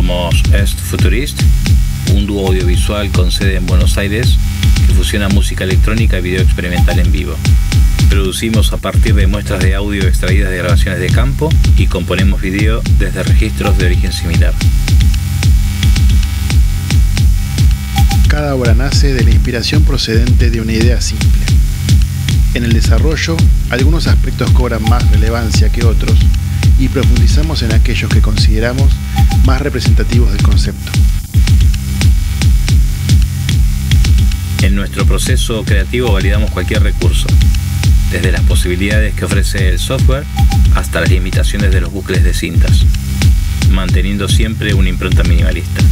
First Est Futurist, un dúo audiovisual con sede en Buenos Aires que fusiona música electrónica y video experimental en vivo. Producimos a partir de muestras de audio extraídas de grabaciones de campo y componemos video desde registros de origen similar. Cada obra nace de la inspiración procedente de una idea simple. En el desarrollo, algunos aspectos cobran más relevancia que otros y profundizamos en aquellos que consideramos más representativos del concepto. En nuestro proceso creativo validamos cualquier recurso, desde las posibilidades que ofrece el software hasta las limitaciones de los bucles de cintas, manteniendo siempre una impronta minimalista.